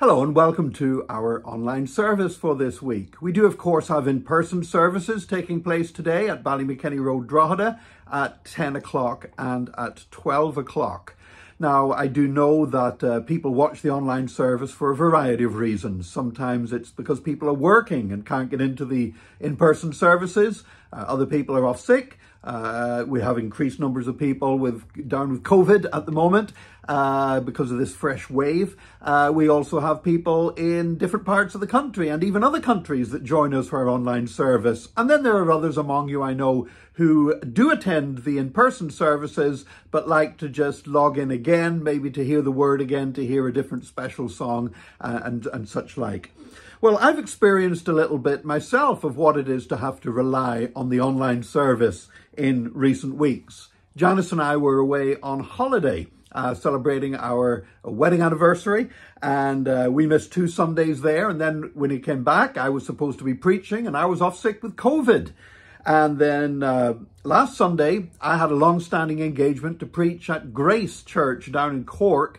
Hello and welcome to our online service for this week. We do of course have in-person services taking place today at Ballymakenny Road, Drogheda at 10 o'clock and at 12 o'clock. Now, I do know that uh, people watch the online service for a variety of reasons. Sometimes it's because people are working and can't get into the in-person services. Uh, other people are off sick. Uh, we have increased numbers of people with down with COVID at the moment uh, because of this fresh wave. Uh, we also have people in different parts of the country and even other countries that join us for our online service. And then there are others among you I know who do attend the in-person services but like to just log in again, maybe to hear the word again, to hear a different special song uh, and, and such like. Well, I've experienced a little bit myself of what it is to have to rely on the online service in recent weeks. Janice and I were away on holiday. Uh, celebrating our wedding anniversary and uh, we missed two Sundays there and then when he came back I was supposed to be preaching and I was off sick with COVID and then uh, last Sunday I had a long-standing engagement to preach at Grace Church down in Cork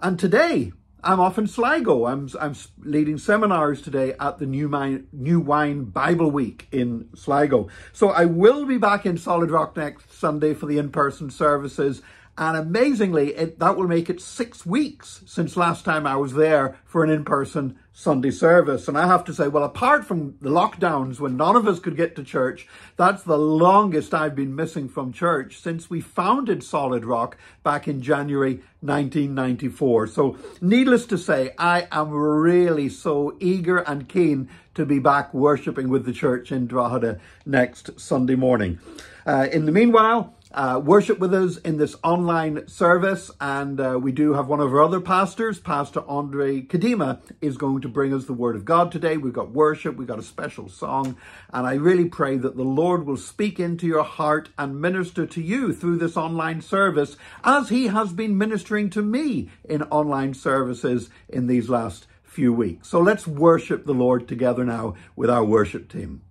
and today I'm off in Sligo. I'm, I'm leading seminars today at the New New Wine Bible Week in Sligo. So I will be back in Solid Rock next Sunday for the in-person services and amazingly, it, that will make it six weeks since last time I was there for an in-person Sunday service. And I have to say, well, apart from the lockdowns when none of us could get to church, that's the longest I've been missing from church since we founded Solid Rock back in January 1994. So needless to say, I am really so eager and keen to be back worshipping with the church in Drogheda next Sunday morning. Uh, in the meanwhile, uh, worship with us in this online service. And uh, we do have one of our other pastors, Pastor Andre Kadima, is going to bring us the word of God today. We've got worship, we've got a special song. And I really pray that the Lord will speak into your heart and minister to you through this online service as he has been ministering to me in online services in these last few weeks. So let's worship the Lord together now with our worship team.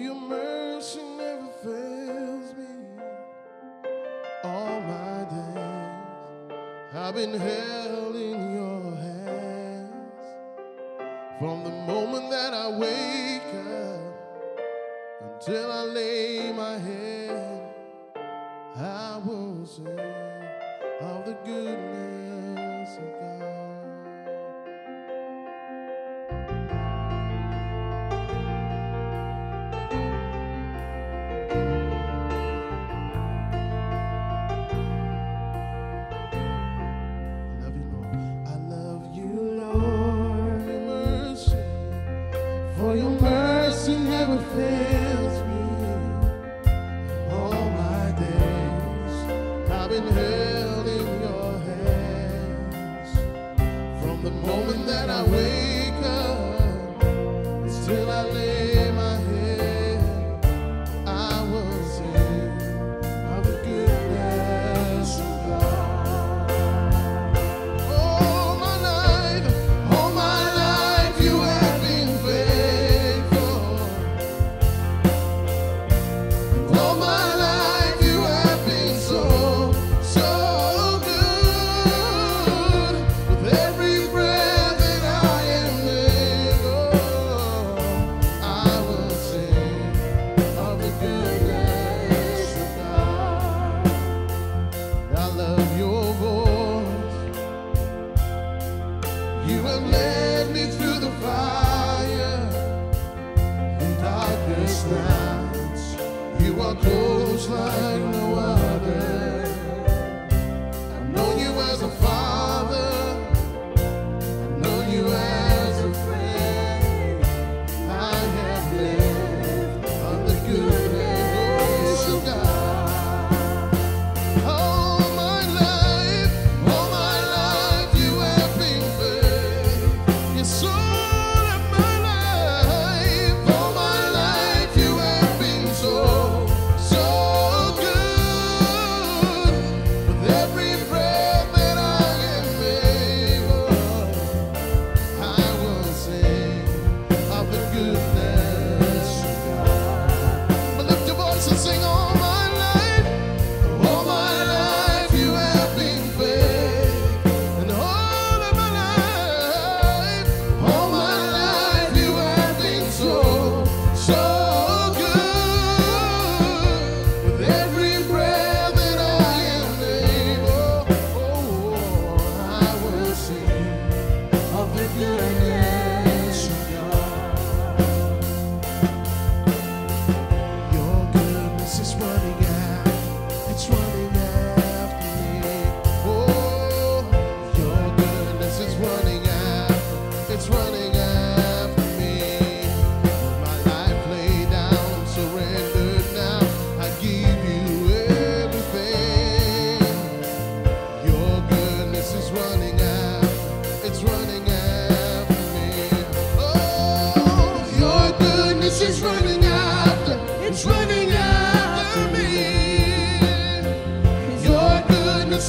Your mercy never fails me. All my days I've been held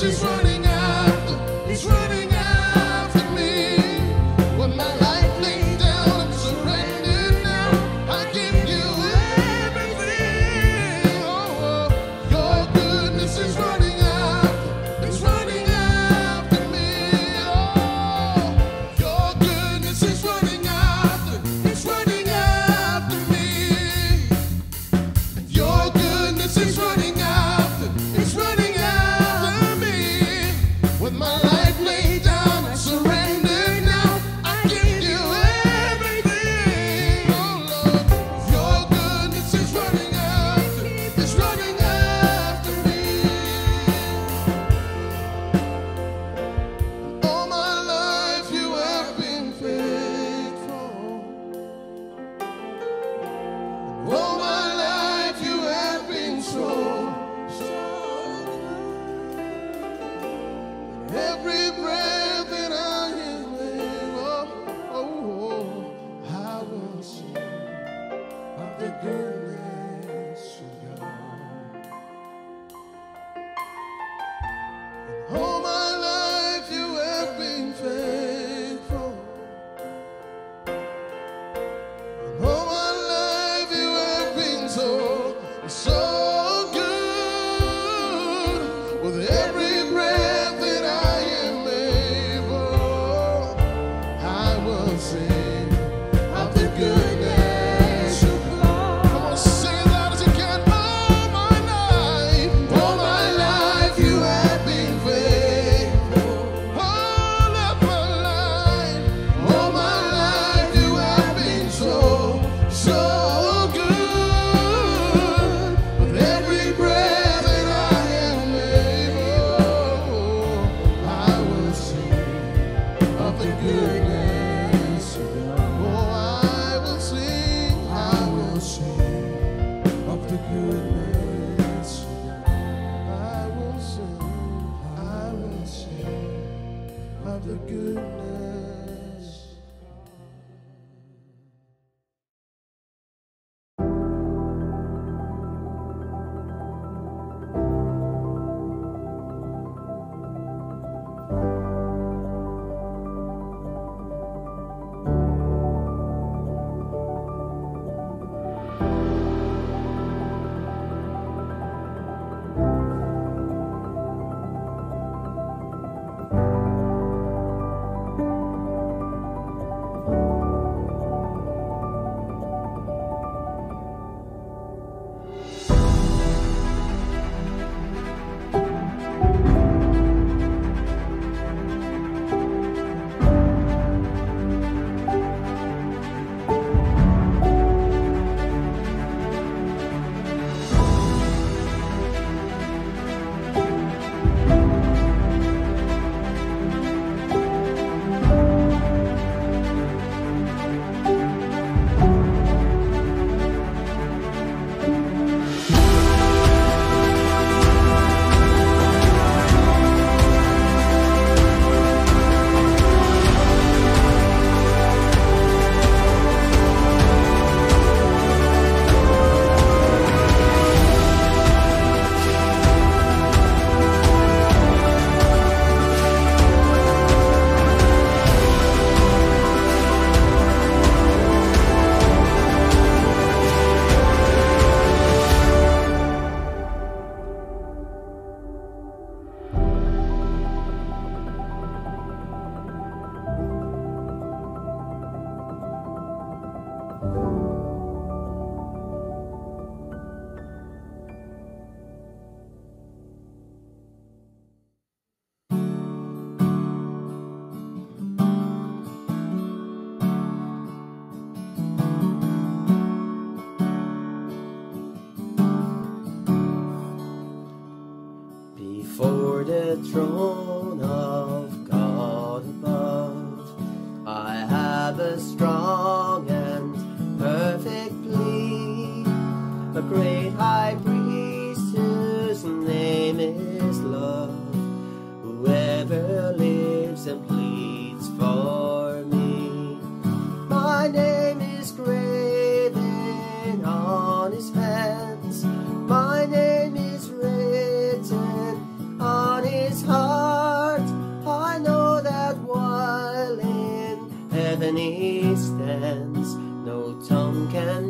goodness is can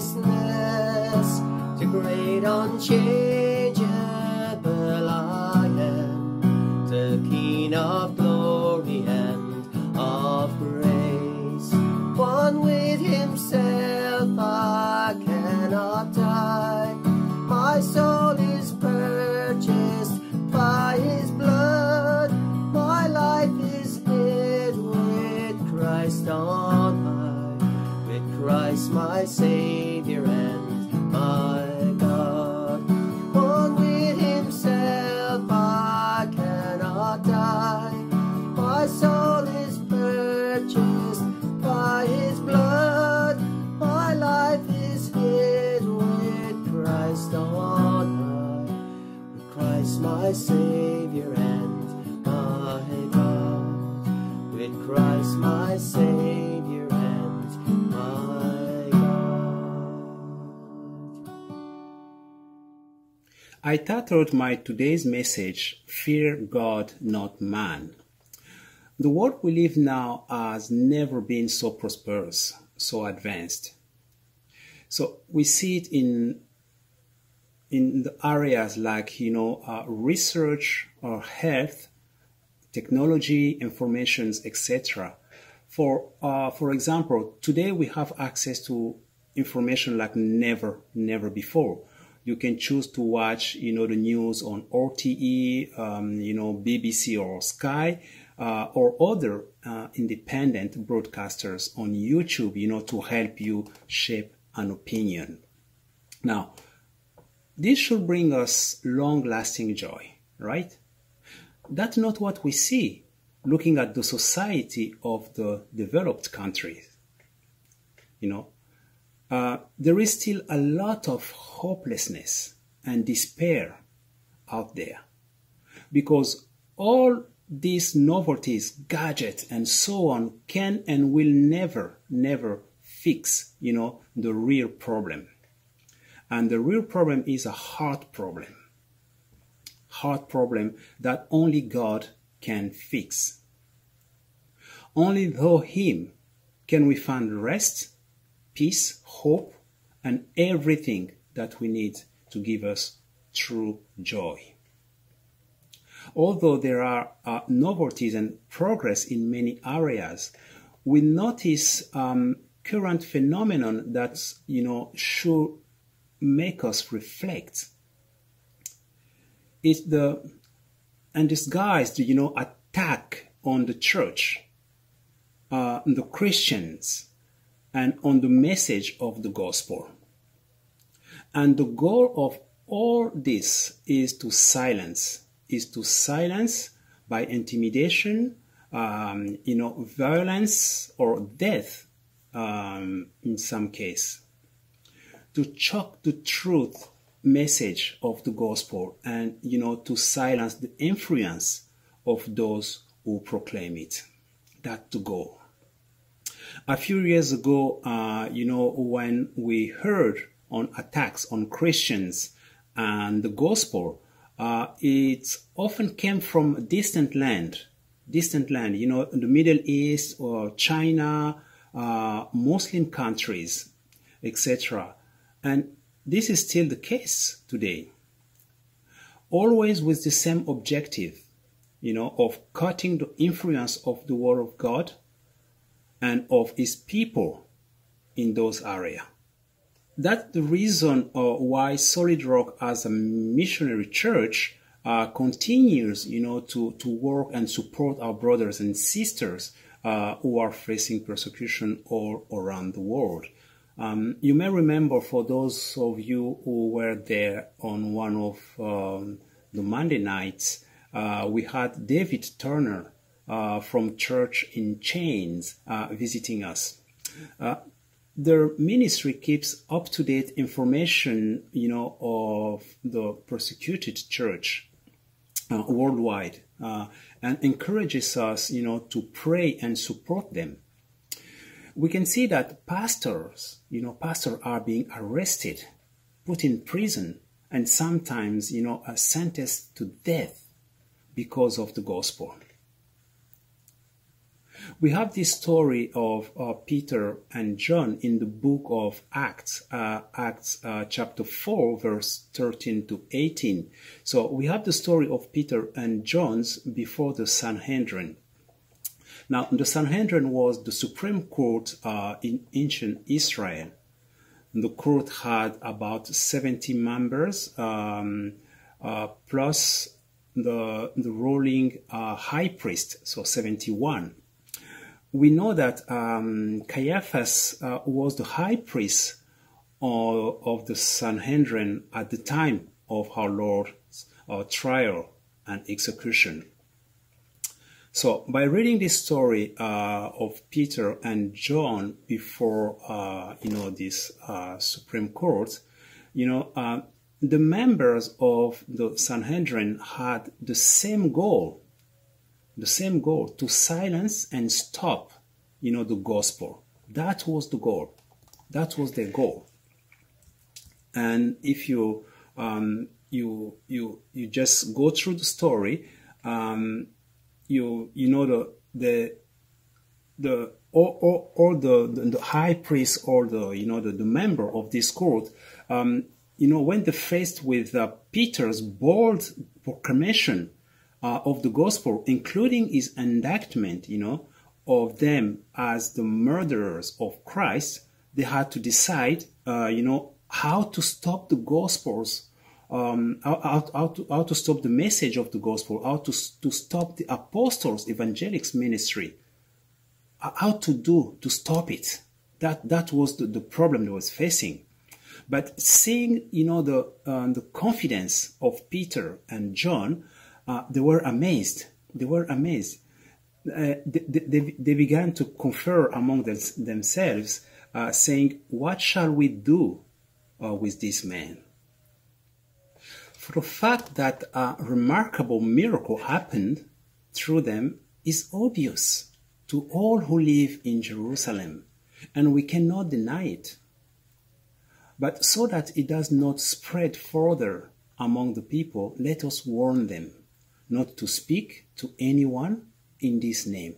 righteousness, the great unchangeable my Savior and my God. With Christ my Savior and my God. I titled my today's message, Fear God, Not Man. The world we live now has never been so prosperous, so advanced. So we see it in in the areas like you know uh, research or health, technology, informations, etc. For uh, for example, today we have access to information like never, never before. You can choose to watch, you know, the news on RTE, um, you know, BBC or Sky, uh, or other uh, independent broadcasters on YouTube, you know, to help you shape an opinion. Now, this should bring us long lasting joy, right? That's not what we see looking at the society of the developed countries. You know, uh, there is still a lot of hopelessness and despair out there because all these novelties, gadgets, and so on can and will never, never fix, you know, the real problem. And the real problem is a heart problem. Heart problem that only God can fix. Only through Him can we find rest, peace, hope, and everything that we need to give us true joy. Although there are uh, novelties and progress in many areas, we notice um, current phenomenon that you know should make us reflect. It's the and disguised, you know, attack on the church, uh, the Christians, and on the message of the gospel. And the goal of all this is to silence, is to silence by intimidation, um, you know, violence or death um, in some case. To choke the truth message of the gospel and, you know, to silence the influence of those who proclaim it. That's the goal. A few years ago, uh, you know, when we heard on attacks on Christians and the gospel, uh, it often came from distant land, distant land, you know, the Middle East or China, uh, Muslim countries, etc. And this is still the case today. Always with the same objective, you know, of cutting the influence of the Word of God and of His people in those areas. That's the reason uh, why Solid Rock, as a missionary church, uh, continues, you know, to, to work and support our brothers and sisters uh, who are facing persecution all around the world. Um, you may remember, for those of you who were there on one of um, the Monday nights, uh, we had David Turner uh, from Church in Chains uh, visiting us. Uh, their ministry keeps up to date information, you know, of the persecuted church uh, worldwide uh, and encourages us, you know, to pray and support them. We can see that pastors, you know, pastors are being arrested, put in prison, and sometimes, you know, are sentenced to death because of the gospel. We have this story of uh, Peter and John in the book of Acts, uh, Acts uh, chapter 4, verse 13 to 18. So we have the story of Peter and John's before the Sanhedrin. Now, the Sanhedrin was the supreme court uh, in ancient Israel. The court had about 70 members, um, uh, plus the, the ruling uh, high priest, so 71 we know that um, Caiaphas uh, was the high priest of, the Sanhedrin at the time of our Lord's uh, trial and execution. So, by reading this story uh, of Peter and John before, uh, you know, this uh, Supreme Court, you know, uh, the members of the Sanhedrin had the same goal the same goal to silence and stop, you know, the gospel. That was the goal. That was their goal. And if you um, you you you just go through the story, um, you you know the the the or, or, or the, the, the high priest or the you know the, the member of this court um, you know when they're faced with uh, Peter's bold proclamation uh, of the gospel, including his indictment, you know, of them as the murderers of Christ, they had to decide, uh, you know, how to stop the gospels, um, how, how, to, how to stop the message of the gospel, how to, to stop the apostles' evangelics ministry, how to do to stop it. That, that was the, the problem they was facing. But seeing, you know, the, uh, the confidence of Peter and John, uh, they were amazed. They were amazed. Uh, they, they, they, began to confer among them, themselves, uh, saying, What shall we do uh, with this man? The fact that a remarkable miracle happened through them is obvious to all who live in Jerusalem, and we cannot deny it. But so that it does not spread further among the people, let us warn them not to speak to anyone in this name.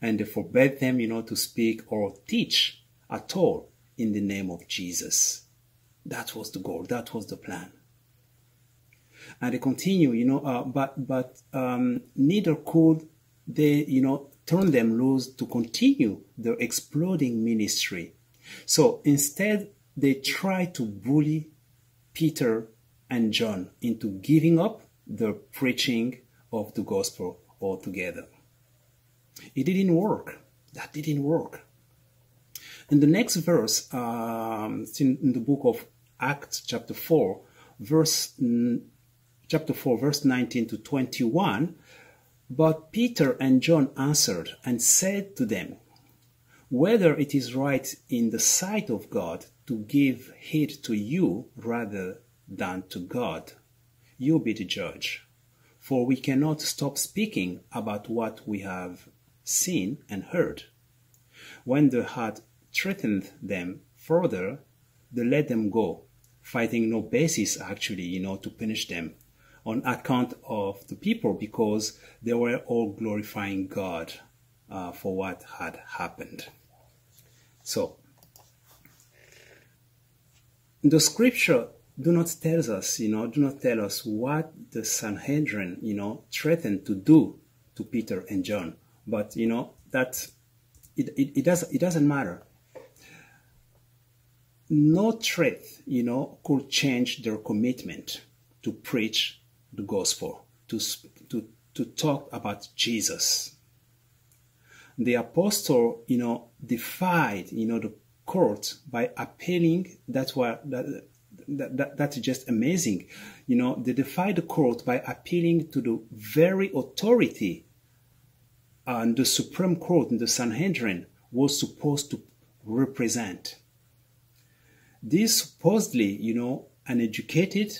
And forbade them, you know, to speak or teach at all in the name of Jesus. That was the goal. That was the plan. And they continue, you know, uh, but but um, neither could they, you know, turn them loose to continue their exploding ministry. So instead, they try to bully Peter and John into giving up the preaching of the gospel altogether. It didn't work. That didn't work. In the next verse, um, in, in the book of Acts, chapter 4, verse chapter 4, verse 19 to 21. But Peter and John answered and said to them, Whether it is right in the sight of God to give heed to you rather than to God, you be the judge. For we cannot stop speaking about what we have seen and heard. When they had threatened them further, they let them go, finding no basis actually, you know, to punish them on account of the people because they were all glorifying God uh, for what had happened. So, the scripture do not tell us, you know, do not tell us what the Sanhedrin, you know, threatened to do to Peter and John. But you know that it, it, it does it doesn't matter. No threat, you know, could change their commitment to preach the gospel, to to to talk about Jesus. The apostle, you know, defied, you know, the court by appealing. That's why that, that, that, that's just amazing. You know, they defied the court by appealing to the very authority uh, and the Supreme Court and the Sanhedrin was supposed to represent. This supposedly, you know, an educated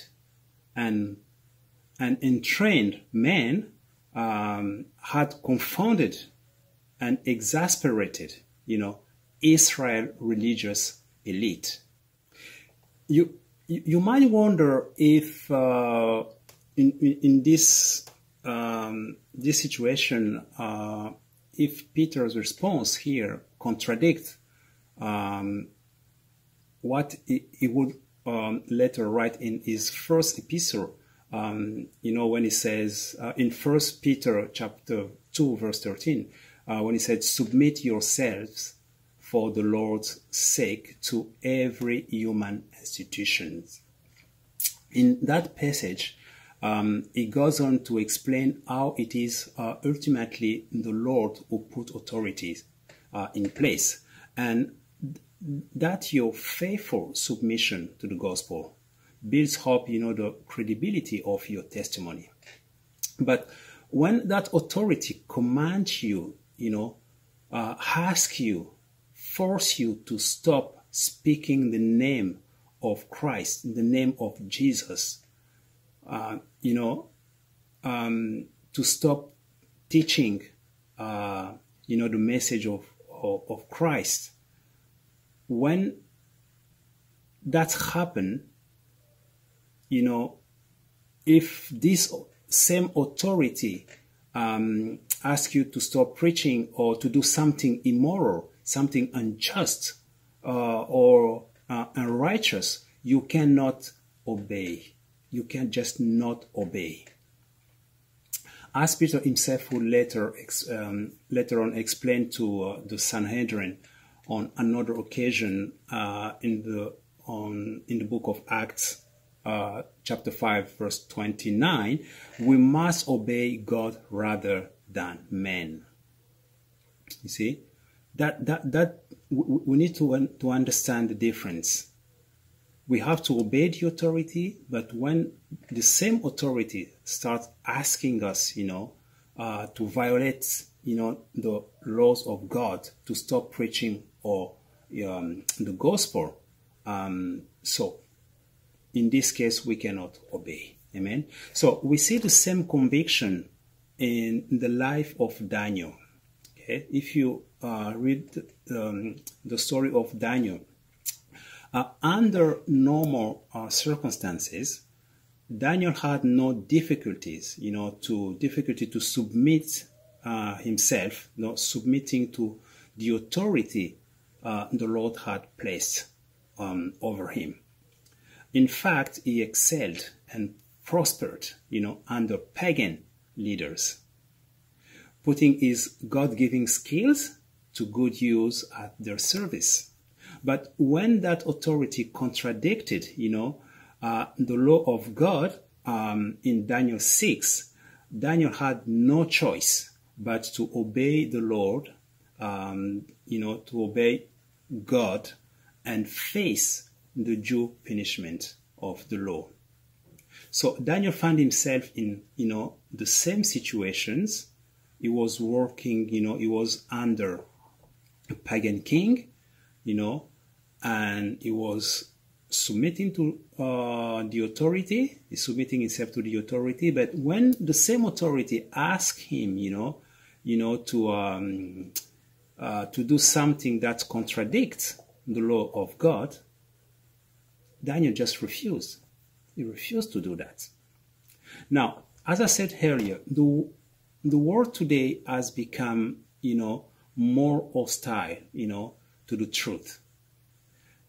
and an entrained man um, had confounded and exasperated, you know, Israel religious elite. You you might wonder if uh, in, in, in this um, this situation, uh, if Peter's response here contradicts um, what he, he would um, later write in his first epistle, um, you know, when he says uh, in First Peter chapter two verse thirteen, uh, when he said, "Submit yourselves for the Lord's sake to every human institution." In that passage, um, he goes on to explain how it is uh, ultimately the Lord who put authorities uh, in place, and that your faithful submission to the gospel builds up, you know, the credibility of your testimony. But when that authority commands you, you know, uh, ask you, force you to stop speaking the name of Christ, in the name of Jesus, uh, you know, um, to stop teaching, uh, you know, the message of, of, of Christ. When that happened, you know, if this same authority um, ask you to stop preaching or to do something immoral, something unjust uh, or uh, unrighteous, you cannot obey you can just not obey. As Peter himself would later, um, later on explain to uh, the Sanhedrin on another occasion uh, in, the, on, in the book of Acts, uh, chapter 5, verse 29, we must obey God rather than men. You see, that, that, that we need to, to understand the difference we have to obey the authority, but when the same authority starts asking us, you know, uh, to violate, you know, the laws of God, to stop preaching or um, the gospel, um, so in this case we cannot obey. Amen. So we see the same conviction in the life of Daniel. Okay, if you uh, read um, the story of Daniel, uh, under normal uh, circumstances, Daniel had no difficulties, you know, to difficulty to submit uh, himself, you know, submitting to the authority uh, the Lord had placed um, over him. In fact, he excelled and prospered, you know, under pagan leaders, putting his God-giving skills to good use at their service. But when that authority contradicted, you know, uh, the law of God um, in Daniel 6, Daniel had no choice but to obey the Lord, um, you know, to obey God and face the due punishment of the law. So Daniel found himself in, you know, the same situations. He was working, you know, he was under a pagan king, you know, and he was submitting to uh, the authority, he's submitting himself to the authority. But when the same authority asked him, you know, you know, to um, uh, to do something that contradicts the law of God, Daniel just refused. He refused to do that. Now, as I said earlier, the the world today has become, you know, more hostile, you know, to the truth.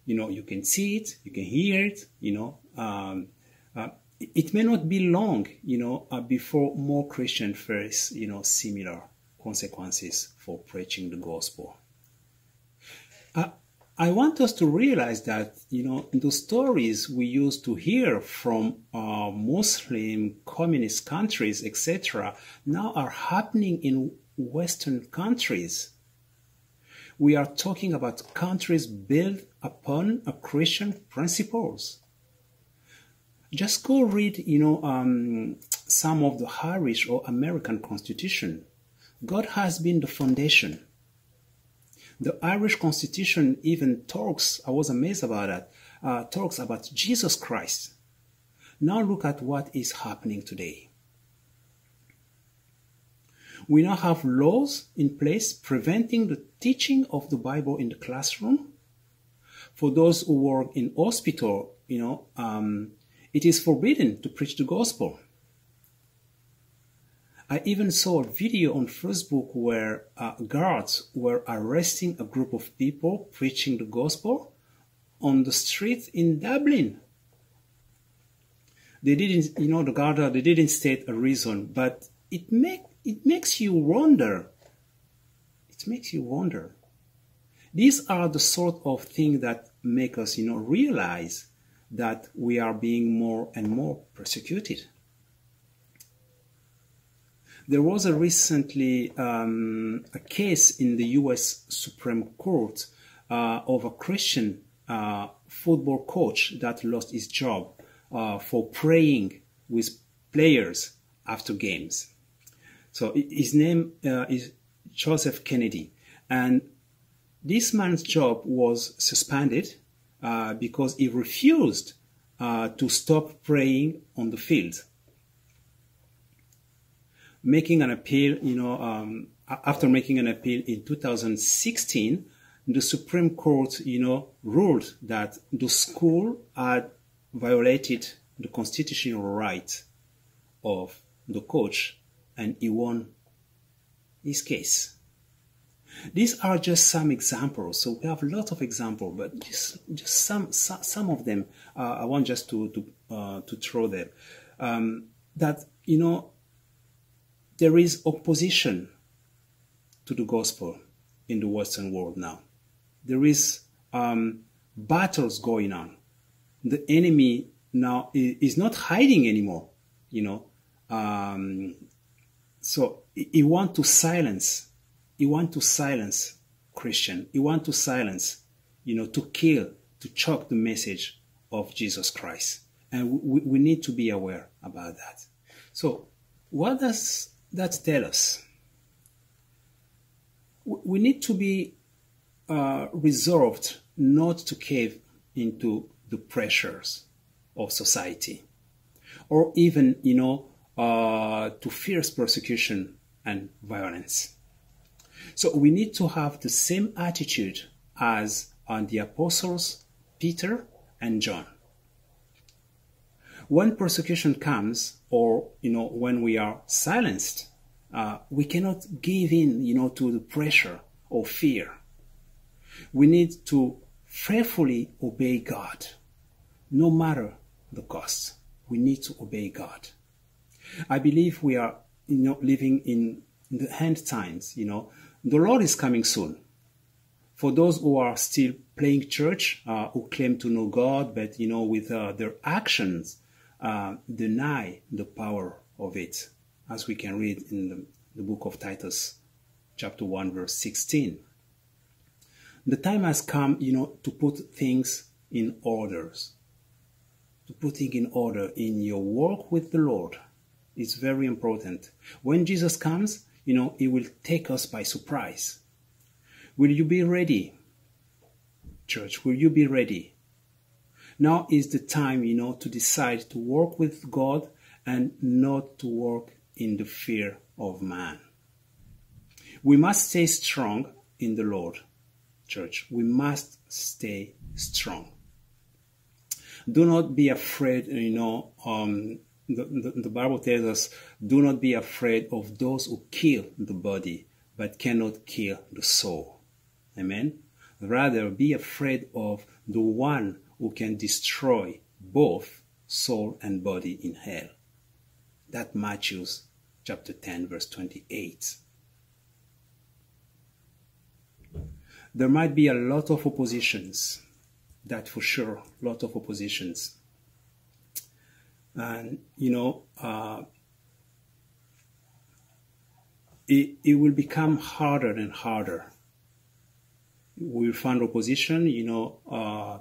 You know, you can see it, you can hear it, you know. Um, uh, it may not be long, you know, uh, before more Christians face, you know, similar consequences for preaching the gospel. Uh, I want us to realize that, you know, the stories we used to hear from uh, Muslim communist countries, etc., now are happening in Western countries. We are talking about countries built upon a Christian principles. Just go read, you know, um, some of the Irish or American Constitution. God has been the foundation. The Irish Constitution even talks, I was amazed about that, uh, talks about Jesus Christ. Now look at what is happening today. We now have laws in place preventing the teaching of the Bible in the classroom. For those who work in hospital, you know, um, it is forbidden to preach the gospel. I even saw a video on Facebook where uh, guards were arresting a group of people preaching the gospel on the street in Dublin. They didn't, you know, the guard, they didn't state a reason, but it make it makes you wonder. It makes you wonder. These are the sort of things that make us, you know, realize that we are being more and more persecuted. There was a recently um, a case in the U.S. Supreme Court uh, of a Christian uh, football coach that lost his job uh, for praying with players after games. So his name uh, is Joseph Kennedy, and this man's job was suspended uh, because he refused uh, to stop praying on the field making an appeal, you know, um, after making an appeal in 2016, the Supreme Court, you know, ruled that the school had violated the constitutional right of the coach and he won his case. These are just some examples. So we have a lot of examples, but just just some some of them uh, I want just to to uh, to throw them. Um, that you know there is opposition to the gospel in the Western world now. There is um, battles going on. The enemy now is not hiding anymore, you know. Um, so he want to silence, he want to silence Christian. He want to silence, you know, to kill, to choke the message of Jesus Christ. And we, we need to be aware about that. So what does that tell us. We need to be uh, resolved not to cave into the pressures of society or even you know uh, to fierce persecution and violence. So we need to have the same attitude as on the apostles peter and john when persecution comes or you know when we are silenced uh, we cannot give in you know to the pressure or fear. We need to faithfully obey god no matter the cost. We need to obey god. I believe we are you know living in the end times you know. The lord is coming soon. For those who are still playing church uh, who claim to know god but you know with uh, their actions uh, deny the power of it. as we can read in the, the book of Titus, chapter 1, verse 16. The time has come, you know, to put things in orders. To put things in order in your walk with the Lord is very important. When Jesus comes, you know, he will take us by surprise. Will you be ready? Church, will you be ready? Now is the time, you know, to decide to work with God and not to work in the fear of man. We must stay strong in the Lord, church. We must stay strong. Do not be afraid, you know, um, the, the, the Bible tells us, do not be afraid of those who kill the body, but cannot kill the soul. Amen. Rather, be afraid of the one who can destroy both soul and body in hell. That Matthew's chapter 10, verse 28. There might be a lot of oppositions, that for sure, a lot of oppositions. And, you know, uh, it, it will become harder and harder. We'll find opposition, you know, uh,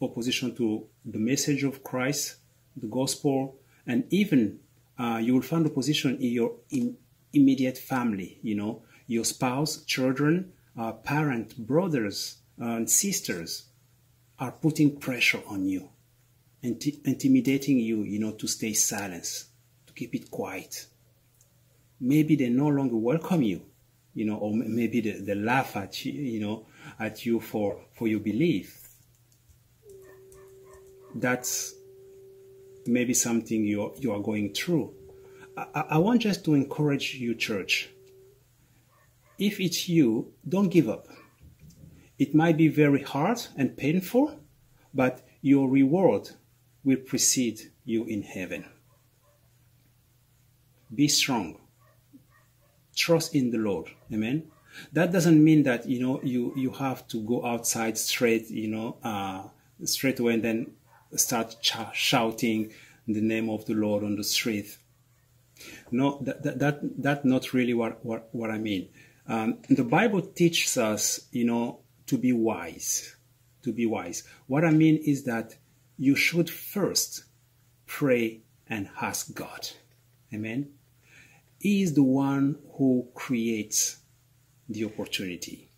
opposition to the message of Christ, the gospel, and even uh, you will find opposition in your in immediate family, you know, your spouse, children, uh, parent, brothers, uh, and sisters are putting pressure on you, inti- intimidating you, you know, to stay silent, to keep it quiet. Maybe they no longer welcome you, you know, or maybe they, they laugh at you, you know, at you for, for your belief. That's maybe something you you are going through. I, I want just to encourage you, church. If it's you, don't give up. It might be very hard and painful, but your reward will precede you in heaven. Be strong. Trust in the Lord. Amen. That doesn't mean that you know you you have to go outside straight, you know, uh, straight away and then start shouting the name of the Lord on the street. No, that that, that that's not really what what, what I mean. Um, the Bible teaches us, you know, to be wise. To be wise. What I mean is that you should first pray and ask God. Amen. He is the one who creates the opportunity.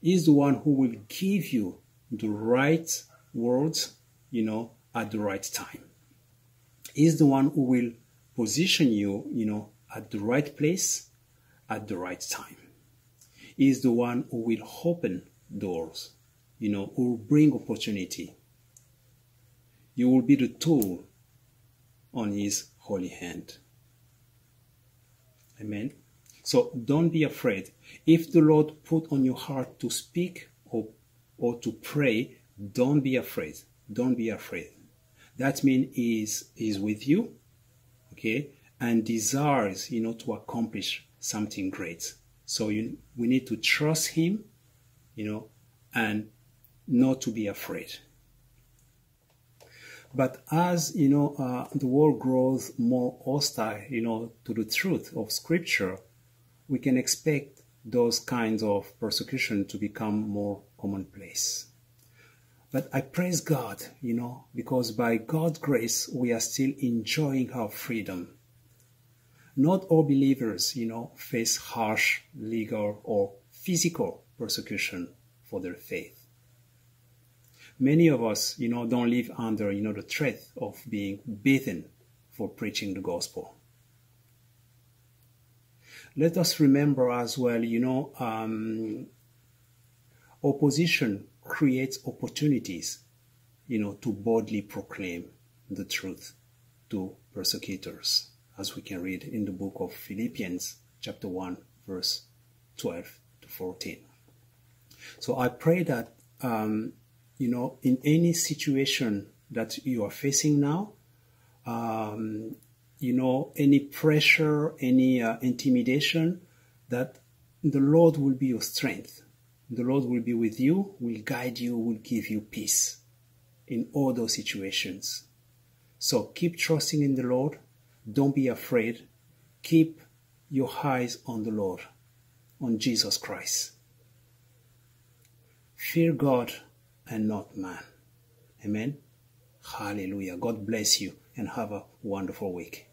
He is the one who will give you the right words, you know, at the right time. He is the one who will position you, you know, at the right place at the right time. He is the one who will open doors, you know, who will bring opportunity. You will be the tool on his holy hand. Amen. So don't be afraid. If the Lord put on your heart to speak or, or to pray, don't be afraid. Don't be afraid. That means He's is with you, okay, and desires, you know, to accomplish something great. So you, we need to trust Him, you know, and not to be afraid. But as you know, uh, the world grows more hostile, you know, to the truth of Scripture, we can expect those kinds of persecution to become more commonplace. But I praise God, you know, because by God's grace we are still enjoying our freedom. Not all believers, you know, face harsh legal or physical persecution for their faith. Many of us, you know, don't live under, you know, the threat of being beaten for preaching the gospel. Let us remember as well, you know, um, opposition creates opportunities, you know, to boldly proclaim the truth to persecutors, as we can read in the book of Philippians, chapter 1, verse 12 to 14. So I pray that, um, you know, in any situation that you are facing now, um, you know, any pressure, any uh, intimidation, that the Lord will be your strength. The Lord will be with you, will guide you, will give you peace in all those situations. So keep trusting in the Lord. Don't be afraid. Keep your eyes on the Lord, on Jesus Christ. Fear God and not man. Amen. Hallelujah. God bless you and have a wonderful week.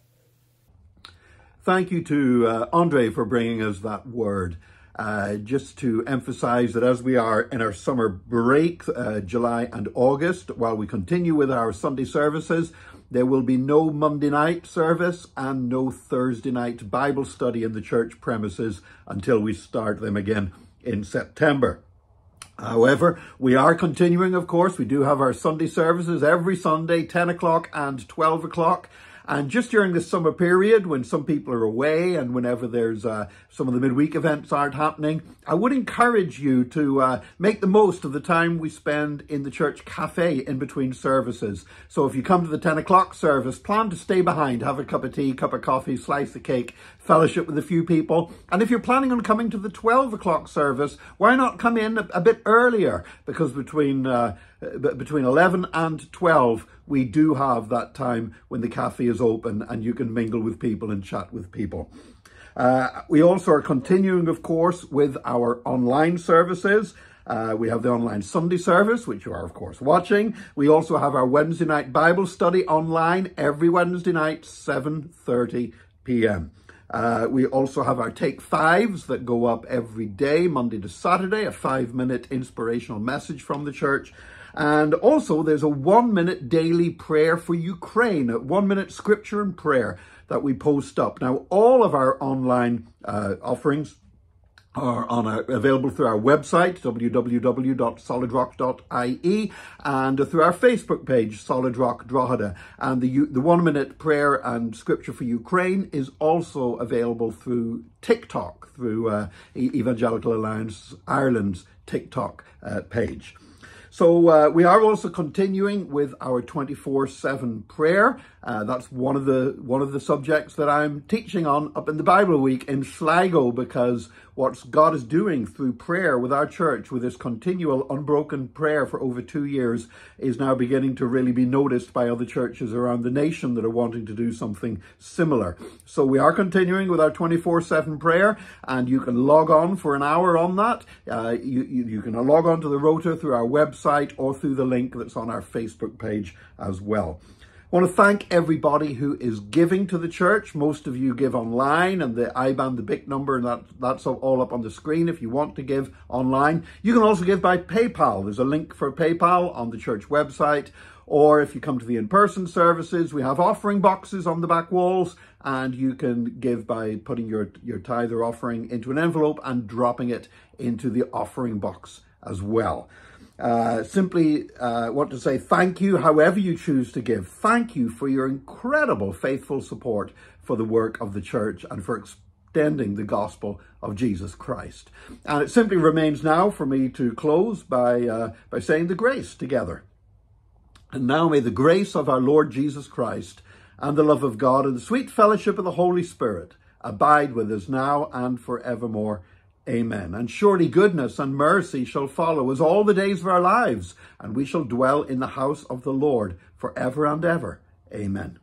Thank you to uh, Andre for bringing us that word. Uh, just to emphasize that as we are in our summer break, uh, July and August, while we continue with our Sunday services, there will be no Monday night service and no Thursday night Bible study in the church premises until we start them again in September. However, we are continuing, of course. We do have our Sunday services every Sunday, 10 o'clock and 12 o'clock. And just during the summer period, when some people are away and whenever there's uh, some of the midweek events aren't happening, I would encourage you to uh, make the most of the time we spend in the church cafe in between services. So if you come to the 10 o'clock service, plan to stay behind, have a cup of tea, cup of coffee, slice of cake, fellowship with a few people. And if you're planning on coming to the 12 o'clock service, why not come in a, a bit earlier? Because between uh, between 11 and 12, we do have that time when the cafe is open and you can mingle with people and chat with people. Uh, we also are continuing, of course, with our online services. Uh, we have the online Sunday service, which you are, of course, watching. We also have our Wednesday night Bible study online every Wednesday night, 7.30 p.m. Uh, we also have our Take Fives that go up every day, Monday to Saturday, a five minute inspirational message from the church. And also, there's a one minute daily prayer for Ukraine, a one minute scripture and prayer that we post up. Now, all of our online uh, offerings are on our, available through our website, www.solidrock.ie, and through our Facebook page, Solid Rock Drogheda. And the, the one minute prayer and scripture for Ukraine is also available through TikTok, through uh, Evangelical Alliance Ireland's TikTok uh, page. So uh, we are also continuing with our 24/7 prayer. Uh, that's one of the one of the subjects that I'm teaching on up in the Bible Week in Sligo because what God is doing through prayer with our church, with this continual unbroken prayer for over two years, is now beginning to really be noticed by other churches around the nation that are wanting to do something similar. So we are continuing with our 24/7 prayer, and you can log on for an hour on that. Uh, you, you you can log on to the Rota through our website or through the link that's on our Facebook page as well. I want to thank everybody who is giving to the church. Most of you give online and the IBAN, the BIC number, and that, that's all up on the screen if you want to give online. You can also give by PayPal. There's a link for PayPal on the church website. Or if you come to the in-person services, we have offering boxes on the back walls and you can give by putting your, your tithe or offering into an envelope and dropping it into the offering box as well. Uh, simply uh, want to say thank you, however you choose to give. Thank you for your incredible faithful support for the work of the church and for extending the gospel of Jesus Christ. And it simply remains now for me to close by, uh, by saying the grace together. And now may the grace of our Lord Jesus Christ and the love of God and the sweet fellowship of the Holy Spirit abide with us now and forevermore. Amen. And surely goodness and mercy shall follow us all the days of our lives, and we shall dwell in the house of the Lord forever and ever. Amen.